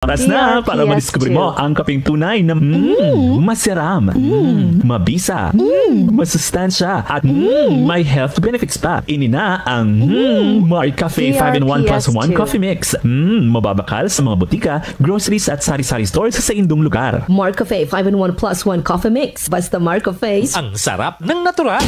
Oras na para yes, mo ang kaping tunay na mm, mm masiram, mm. mm, mabisa, mm, mm masustansya, at mm, may health benefits pa. Ini na ang mm, Mari Cafe 5-in-1 plus 1 coffee mix. Mm, mababakal sa mga butika, groceries at sari-sari stores sa indong lugar. Marco Cafe 5-in-1 plus 1 coffee mix. Basta Marco Face. Ang sarap ng natural.